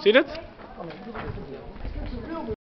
Zie je het?